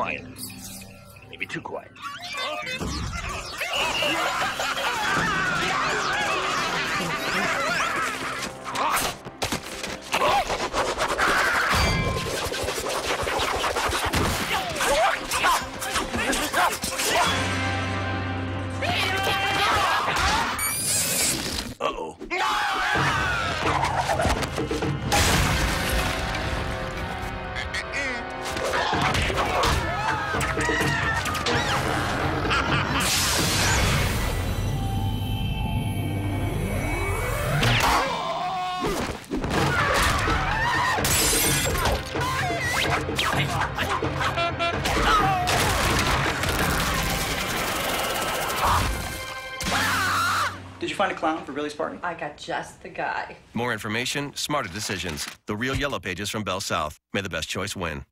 quiet. Maybe too quiet. Uh-oh. Did you find a clown for Billy's party? I got just the guy. More information, smarter decisions. The real Yellow Pages from BellSouth. May the best choice win.